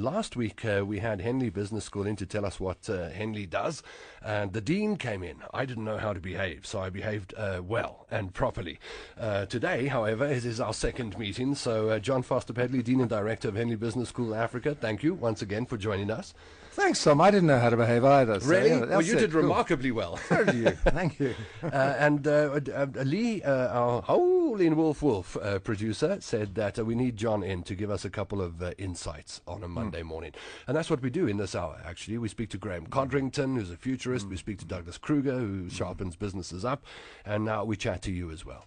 Last week uh, we had Henley Business School in to tell us what uh, Henley does, and the dean came in. I didn't know how to behave, so I behaved uh, well and properly. Uh, today, however, is our second meeting, so uh, Jon Foster Pedley, Dean and Director of Henley Business School Africa, thank you once again for joining us. Thanks, Tom. I didn't know how to behave either. So, Really? yeah, well, you it. did Cool. remarkably well. So did you. Thank you. uh, and uh, uh, uh, Lee, uh, our Howlin' Wolf Wolf uh, producer, said that uh, we need Jon in to give us a couple of uh, insights on a Monday morning. And that's what we do in this hour, actually. We speak to Graeme Codrington, who's a futurist. We speak to Douglas Kruger, who sharpens businesses up. And now we chat to you as well.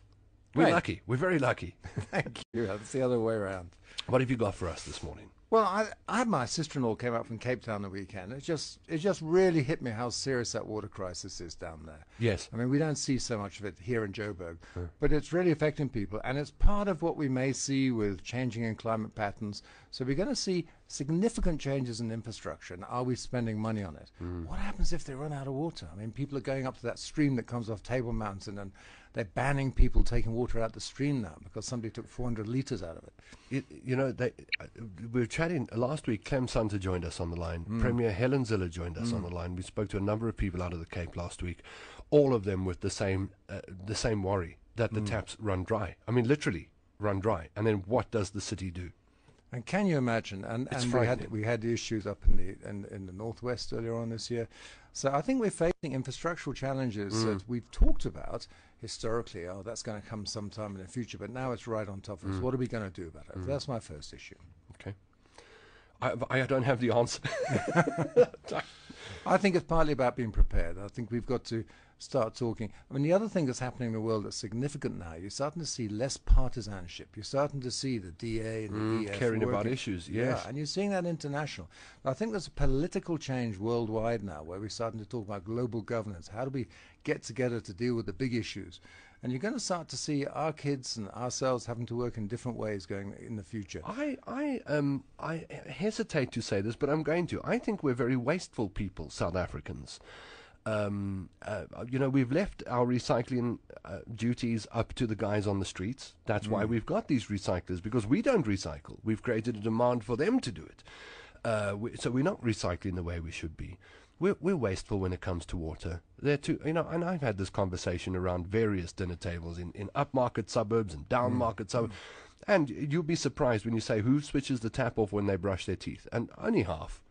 We're Great. lucky. We're very lucky. Thank you. That's the other way around. what have you got for us this morning? Well, I, I had my sister-in-law came up from Cape Town the weekend. It just it just really hit me how serious that water crisis is down there. Yes. I mean, we don't see so much of it here in Joburg, uh. but it's really affecting people, and it's part of what we may see with changing in climate patterns. So we're going to see significant changes in infrastructure, and are we spending money on it? What happens if they run out of water? I mean, people are going up to that stream that comes off Table Mountain, and they're banning people taking water out the stream now because somebody took 400 liters out of it. It, you know, they, uh, we were chatting last week. Clem Sunter joined us on the line. Premier Helen Zille joined us on the line. We spoke to a number of people out of the Cape last week, all of them with the same uh, the same worry that the taps run dry. I mean, literally run dry. And then what does the city do? And can you imagine? And, and we had we had issues up in the in, in the northwest earlier on this year. So I think we're facing infrastructural challenges Mm. that we've talked about historically. Oh, that's going to come sometime in the future, but now it's right on top of us. Mm. What are we going to do about it? That's my first issue. Okay. I, I don't have the answer. I think it's partly about being prepared. I think we've got to start talking. I mean, the other thing that's happening in the world that's significant now, you're starting to see less partisanship. You're starting to see the DA and Mm, the EF caring about working- issues, Yeah, and you're seeing that international. I think there's a political change worldwide now where we're starting to talk about global governance. How do we get together to deal with the big issues? And you're going to start to see our kids and ourselves having to work in different ways going in the future. I, I, um, I hesitate to say this, but I'm going to. I think we're very wasteful people, South Africans. Um, uh, you know, we've left our recycling uh, duties up to the guys on the streets. That's why we've got these recyclers because we don't recycle. We've created a demand for them to do it. Uh, we, so we're not recycling the way we should be. We're, we're wasteful when it comes to water. They're too, you know, and I've had this conversation around various dinner tables in, in upmarket suburbs and downmarket suburbs. And you'll be surprised when you say who switches the tap off when they brush their teeth, and only half.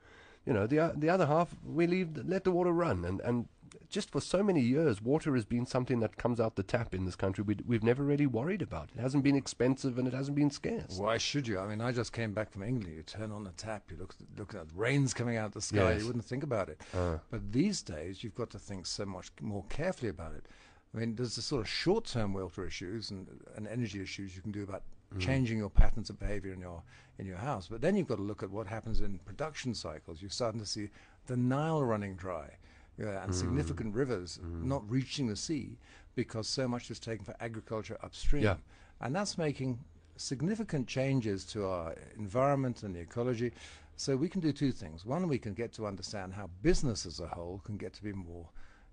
You know, the uh, the other half we leave let the water run, and and just for so many years, water has been something that comes out the tap in this country. We, we've never really worried about. It It hasn't been expensive, and it hasn't been scarce. Why should you? I mean, I just came back from England. You turn on the tap, you look, look at the rain's coming out the sky. Yes. You wouldn't think about it. Uh. but these days, you've got to think so much more carefully about it. I mean, there's the sort of short-term water issues and, and energy issues you can do about Mm. changing your patterns of behavior in your in your house. But then you've got to look at what happens in production cycles. You're starting to see the Nile running dry. Yeah, and mm. significant rivers mm. not reaching the sea because so much is taken for agriculture upstream. Yeah. And that's making significant changes to our environment and the ecology. So we can do two things. One, we can get to understand how business as a whole can get to be more,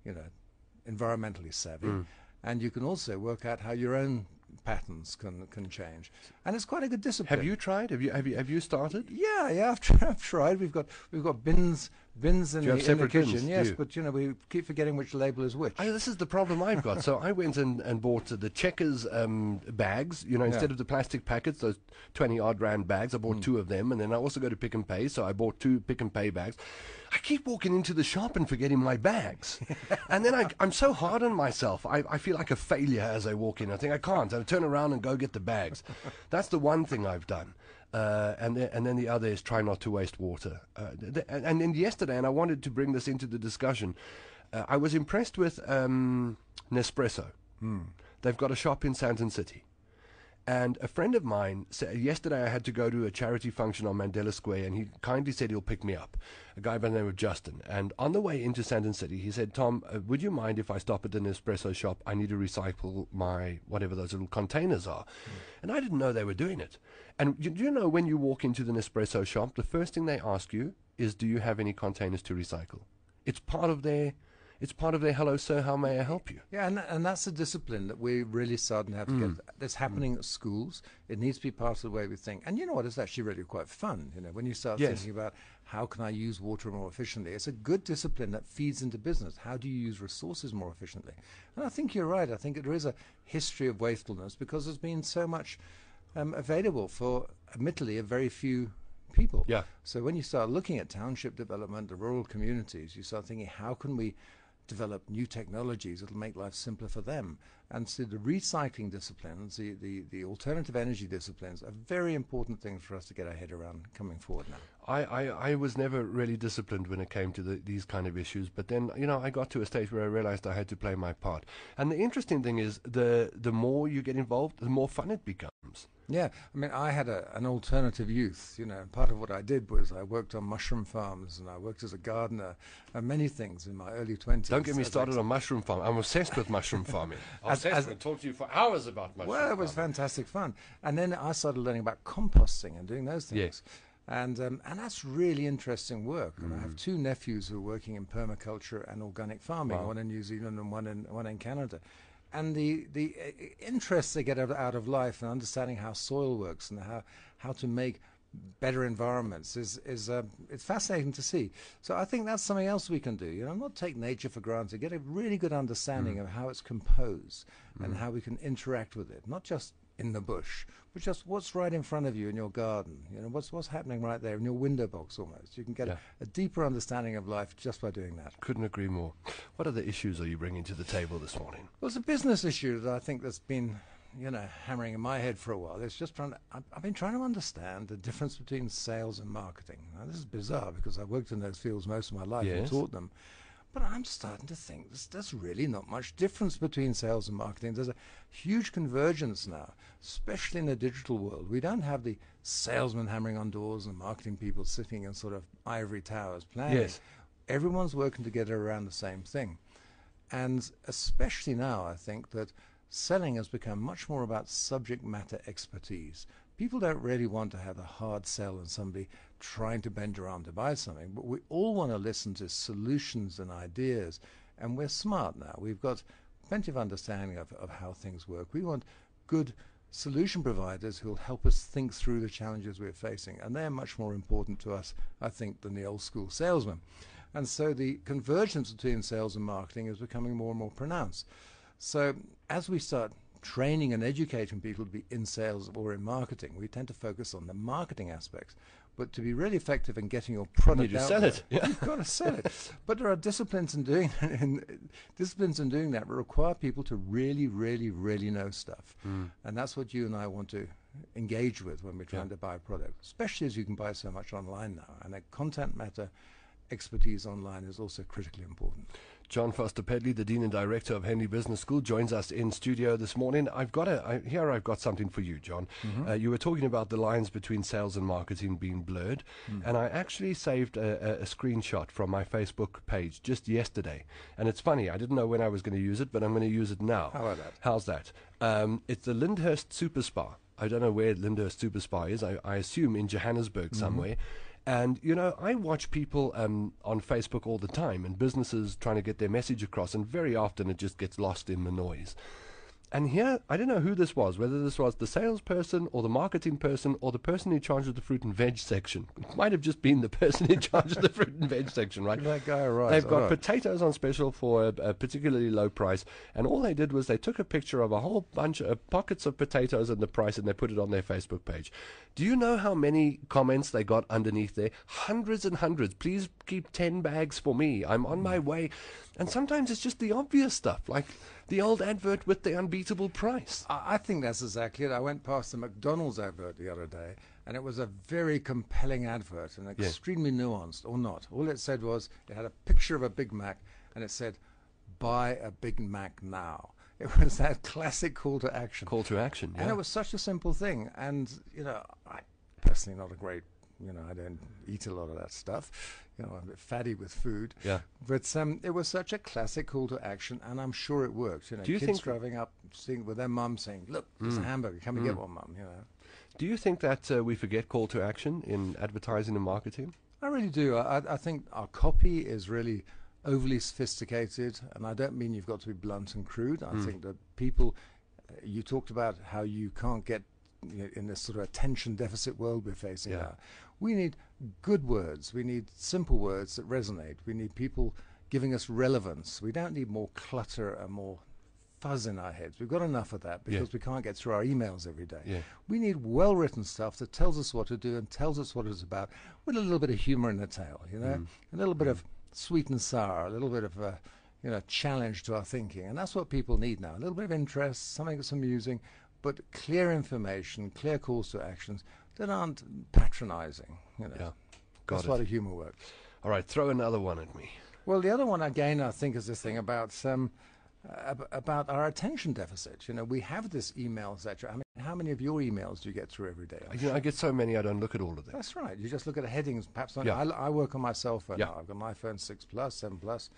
you know, environmentally savvy. And you can also work out how your own patterns can can change. And it's quite a good discipline. Have you tried? Have you have you have you started? Yeah, yeah, I've, tr- I've tried. We've got we've got bins bins in, the, have in the bins, kitchen. do Yes, but you know we keep forgetting which label is which. I, this is the problem I've got. so I went and, and bought the Checkers um, bags. You know, instead Yeah. of the plastic packets, those twenty odd rand bags, I bought two of them, and then I also go to Pick n Pay, so I bought two Pick n Pay bags. I keep walking into the shop and forgetting my bags, and then I, I'm so hard on myself. I, I feel like a failure as I walk in. I think I can't. I turn around and go get the bags. That's the one thing I've done. Uh, and then, and then the other is try not to waste water. Uh, th- and, then yesterday, and I wanted to bring this into the discussion. Uh, I was impressed with um, Nespresso. They've got a shop in Sandton City. And a friend of mine said yesterday I had to go to a charity function on Mandela Square, and he kindly said he'll pick me up. A guy by the name of Justin. And on the way into Sandton City, he said, "Tom, uh, would you mind if I stop at an Nespresso shop? I need to recycle my whatever those little containers are." And I didn't know they were doing it. And you, do you know when you walk into the Nespresso shop, the first thing they ask you is, "Do you have any containers to recycle?" It's part of their It's part of their hello, sir, how may I help you? Yeah, and, and that's a discipline that we're really starting to have to Mm. get. That's happening at schools. It needs to be part of the way we think. And you know what? It's actually really quite fun. You know, when you start Yes. thinking about how can I use water more efficiently, it's a good discipline that feeds into business. How do you use resources more efficiently? And I think you're right. I think there is a history of wastefulness because there's been so much um, available for, admittedly, a very few people. Yeah. So when you start looking at township development, the rural communities, you start thinking, how can we develop new technologies that'll make life simpler for them? And so the recycling disciplines, the, the, the alternative energy disciplines, are very important things for us to get our head around coming forward now. I, I, I was never really disciplined when it came to the, these kind of issues, but then you know I got to a stage where I realized I had to play my part. And the interesting thing is, the the more you get involved, the more fun it becomes. Yeah, I mean, I had a, an alternative youth, you know, and part of what I did was I worked on mushroom farms and I worked as a gardener and many things in my early 20s. Don't get me started on mushroom farming. I'm obsessed with mushroom farming. I'm As- I to you for hours about mushroom Well, it was farming. fantastic fun. And then I started learning about composting and doing those things. And, um, and that's really interesting work. And I have Mm. two nephews who are working in permaculture and organic farming, Wow. one in New Zealand and one in, one in Canada. And the, the uh, interest they get out, out of life and understanding how soil works and how, how to make better environments is, is uh, it's fascinating to see. So I think that's something else we can do. You know, not take nature for granted. Get a really good understanding of how it's composed and how we can interact with it, not just in the bush, but just what's right in front of you in your garden. You know, what's what's happening right there in your window box almost. You can get Yeah. a, a deeper understanding of life just by doing that. Couldn't agree more. What other issues are you bringing to the table this morning? Well, it's a business issue that I think that's been, you know, hammering in my head for a while. It's just trying to, I've, I've been trying to understand the difference between sales and marketing. Now, this is bizarre because I've worked in those fields most of my life and taught them. But I'm starting to think there's, there's really not much difference between sales and marketing. There's a huge convergence now, especially in the digital world. We don't have the salesman hammering on doors and marketing people sitting in sort of ivory towers planning. Yes. Everyone's working together around the same thing. And especially now, I think that selling has become much more about subject matter expertise. People don't really want to have a hard sell and somebody trying to bend your arm to buy something, but we all want to listen to solutions and ideas. And we're smart now. We've got plenty of understanding of, of how things work. We want good solution providers who will help us think through the challenges we're facing. And they're much more important to us, I think, than the old school salesman. And so the convergence between sales and marketing is becoming more and more pronounced. So as we start training and educating people to be in sales or in marketing, we tend to focus on the marketing aspects. But to be really effective in getting your product to out sell there, it, yeah. you've got to sell it. But there are disciplines in doing in, disciplines in doing that require people to really, really, really know stuff, hmm. and that's what you and I want to engage with when we're trying to buy a product. Especially as you can buy so much online now, and a content matter expertise online is also critically important. Jon Foster Pedley, the Dean and Director of Henley Business School, joins us in studio this morning. I've got a I, here. I've got something for you, Jon. Uh, you were talking about the lines between sales and marketing being blurred, and I actually saved a, a, a screenshot from my Facebook page just yesterday. And it's funny. I didn't know when I was going to use it, but I'm going to use it now. How about that? How's that? Um, it's the Lyndhurst Super Spar. I don't know where Lyndhurst Super Spar is. I, I assume in Johannesburg somewhere. And you know, I watch people um, on Facebook all the time, and businesses trying to get their message across, and very often it just gets lost in the noise. And here, I don't know who this was, whether this was the salesperson or the marketing person or the person in charge of the fruit and veg section. It might have just been the person in charge of the fruit and veg section, right? That guy rise. They've got right. potatoes on special for a, a particularly low price, and all they did was they took a picture of a whole bunch of pockets of potatoes and the price, and they put it on their Facebook page. Do you know how many comments they got underneath there? Hundreds and hundreds. Please keep ten bags for me. I'm on my way. And sometimes it's just the obvious stuff, like the old advert with the unbeatable price. I I think that's exactly it. I went past the McDonald's advert the other day, and it was a very compelling advert and Yes. extremely nuanced, or not. All it said was it had a picture of a Big Mac, and it said, "Buy a Big Mac now." It was that classic call to action, Call to action. and it was such a simple thing. And you know, I personally not a great, you know, I don't eat a lot of that stuff. You know, I'm a bit fatty with food. Yeah. But um, it was such a classic call to action, and I'm sure it worked. You know, Do you kids think- driving up, seeing with their mum saying, "Look, there's a hamburger. Come and get one, mum." You know, Do you think that uh, we forget call to action in advertising and marketing? I really do. I, I- think our copy is really overly sophisticated, and I don't mean you've got to be blunt and crude. I Mm. think that people, uh, you talked about how you can't get in this sort of attention deficit world we're facing Yeah. now. We need good words. We need simple words that resonate. We need people giving us relevance. We don't need more clutter and more fuzz in our heads. We've got enough of that Yeah. because we can't get through our emails every day. Yeah. We need well written stuff that tells us what to do and tells us what it's about with a little bit of humor in the tail, you know, Mm. a little bit of sweet and sour, a little bit of a you know challenge to our thinking, and that's what people need now. A little bit of interest, something that's amusing, but clear information, clear calls to actions that aren't patronizing. You know, Yeah. Got that's it. why the humor works. All right, throw another one at me. Well, the other one again, I think, is this thing about um, ab- about our attention deficit. You know, we have this email sector. I mean, how many of your emails do you get through every day? I'm You know, I get so many, I don't look at all of them. That's right. You just look at the headings. Perhaps Yeah. I, I work on my cell phone Yeah. now. I've got an iPhone 6 Plus, 7 Plus,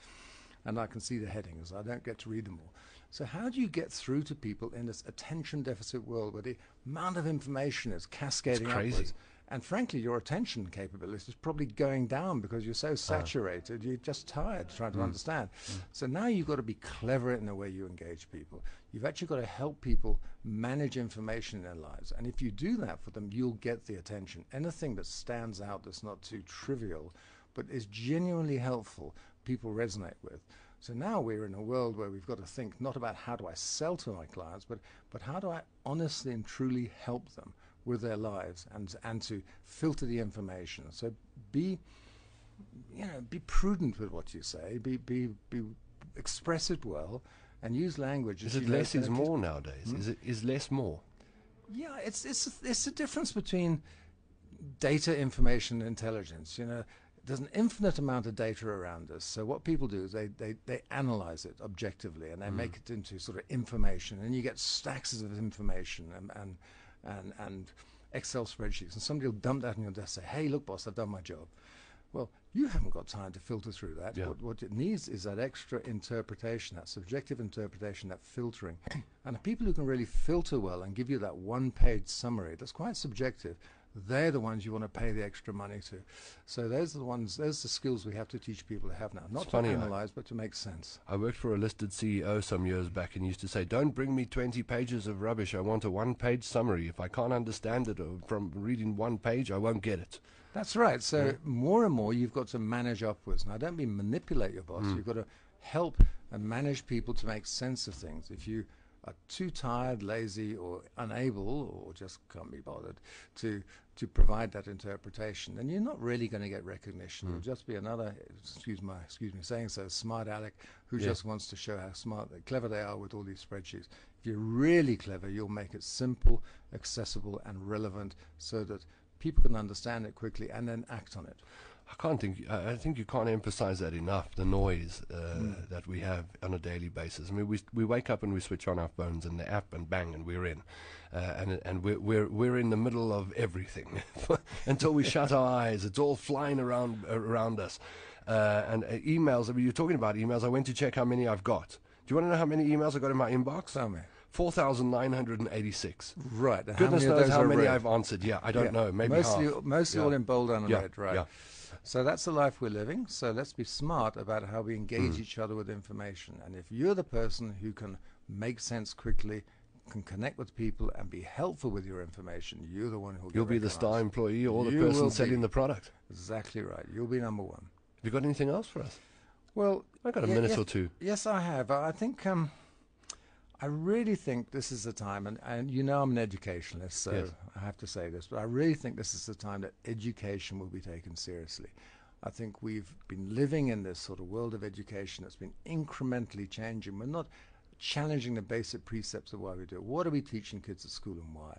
and I can see the headings. I don't get to read them all. So how do you get through to people in this attention deficit world where the amount of information is cascading crazy. upwards? And frankly, your attention capability is probably going down because you're so ah. saturated, you're just tired trying to mm. understand. Mm. So now you've got to be clever in the way you engage people. You've actually got to help people manage information in their lives. And if you do that for them, you'll get the attention. Anything that stands out that's not too trivial, but is genuinely helpful, people resonate with. So now we're in a world where we've got to think not about how do I sell to my clients, but, but how do I honestly and truly help them with their lives and, and to filter the information. So be, you know, be prudent with what you say, be, be, be express it well, and use language. Is it less is more nowadays? Is hmm? it is less more? yeah, it's it's it's a difference between data, information, and intelligence. You know, there's an infinite amount of data around us. So what people do is they they, they analyze it objectively and they hmm. make it into sort of information, and you get stacks of information and and and, and Excel spreadsheets, and somebody will dump that on your desk, and say, "Hey, look, boss, I've done my job." Well, you haven't got time to filter through that. Yeah. What, what it needs is that extra interpretation, that subjective interpretation, that filtering. and the people who can really filter well and give you that one page summary that's quite subjective, they're the ones you want to pay the extra money to. So those are the ones, those are the skills we have to teach people to have now. Not It's to funny, I- analyze, but to make sense. I worked for a listed CEO some years back and used to say, Don't bring me 20 pages of rubbish. I want a one page summary. If I can't understand it or from reading one page, I won't get it. That's right. So more and more you've got to manage upwards. Now, don't mean manipulate your boss. Hmm. You've got to help and manage people to make sense of things. If you are too tired, lazy, or unable, or just can't be bothered to to provide that interpretation, then you're not really going to get recognition. Hmm. You'll just be another, excuse my excuse me saying so, smart aleck who Yeah. just wants to show how smart, clever they are with all these spreadsheets. If you're really clever, you'll make it simple, accessible, and relevant, so that people can understand it quickly and then act on it. I can't think. I I think you can't emphasize that enough. The noise uh, that we have on a daily basis. I mean, we we wake up and we switch on our phones and the app and bang and we're in, uh, and and we're we're we're in the middle of everything until we shut our eyes. It's all flying around around us, uh, and uh, emails. I mean, you're talking about emails. I went to check how many I've got. Do you want to know how many emails I got in my inbox? Tell me. Four thousand nine hundred and eighty-six. Right. and Goodness how knows how many? I've answered. Yeah, I don't Yeah. know. Maybe mostly, half. mostly Yeah. all in bold and Yeah, red, right? yeah. So that's the life we're living. So let's be smart about how we engage Mm. each other with information. And if you're the person who can make sense quickly, can connect with people, and be helpful with your information, you're the one who'll You'll get be the star employee or the You person selling the product. Exactly right. You'll be number one. Have you got anything else for us? Well, I got a Ye- minute yes- or two. Yes, I have. I think um, I really think this is the time, and, and you know I'm an educationalist, so Yes. I have to say this, but I really think this is the time that education will be taken seriously. I think we've been living in this sort of world of education that's been incrementally changing. We're not challenging the basic precepts of why we do it. What are we teaching kids at school and why?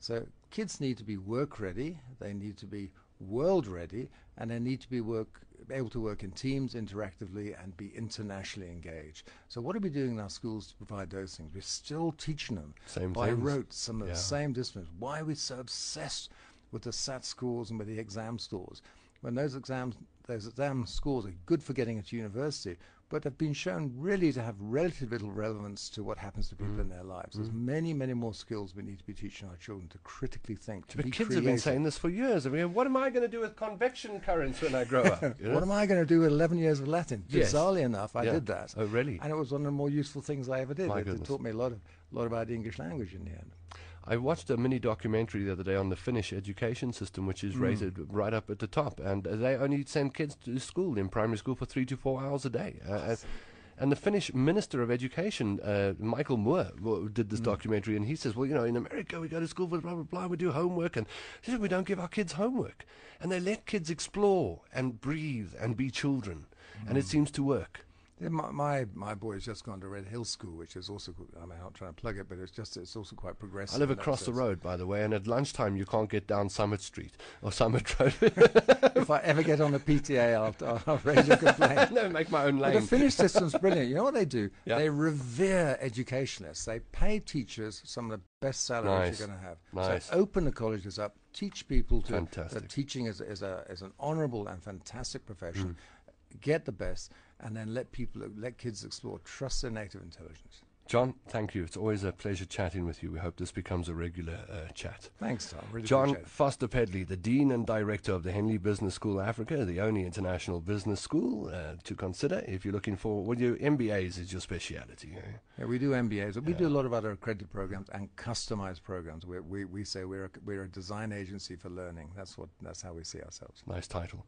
So kids need to be work ready, they need to be world ready, and they need to be work able to work in teams interactively and be internationally engaged. So what are we doing in our schools to provide those things? We're still teaching them Same by things. rote some of Yeah. the same disciplines. Why are we so obsessed with the SAT scores and with the exam scores? When those exams those exam scores are good for getting into university, but have been shown really to have relatively little relevance to what happens to people Mm. in their lives. There's many, many more skills we need to be teaching our children to critically think, to But be kids have been saying this for years. I mean, what am I going to do with convection currents when I grow up? What am I going to do with 11 years of Latin? Yes. Bizarrely enough, I Yeah. did that. Oh, really? And it was one of the more useful things I ever did. My It, it taught me a lot, of, lot about the English language in the end. I watched a mini documentary the other day on the Finnish education system, which is rated right up at the top, and they only send kids to school in primary school for three to four hours a day. Uh, uh, and the Finnish Minister of Education, uh, Michael Moore, did this documentary, and he says, "Well, you know, in America we go to school for blah blah blah, we do homework, and we don't give our kids homework, and they let kids explore and breathe and be children, and it seems to work." My, my my boy's just gone to Red Hill School, which is also qu- I mean, I'm not trying to plug it, but it's just it's also quite progressive. I live across the road, by the way, and at lunchtime you can't get down Summit Street or Summit Road. if I ever get on the PTA, I'll, I'll raise a complaint. no, make my own But the lane. Finnish system's brilliant. You know what they do? Yeah. They revere educationalists. They pay teachers some of the best salaries Nice. you're going to have. Nice. So open the colleges up, teach people to Fantastic. that teaching is, is, a, is an honourable and fantastic profession. Mm. Get the best, and then let people let kids explore. Trust their native intelligence. Jon, thank you. It's always a pleasure chatting with you. We hope this becomes a regular uh, chat. Thanks, Tom. Really Jon. Foster Pedley, the Dean and Director of the Henley Business School Africa, the only international business school uh, to consider if you're looking for, well, your MBAs is your speciality. eh? Yeah, we do MBAs. but We do a lot of other accredited programs and customized programs. we we, we say we're a, we're a design agency for learning. That's what that's how we see ourselves. Nice title.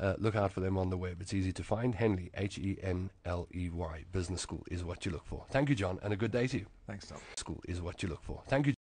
Uh, look out for them on the web. It's easy to find. Henley, H E N L E Y, Business School is what you look for. Thank you, Jon, and a good day to you. Thanks, Tom. School is what you look for. Thank you.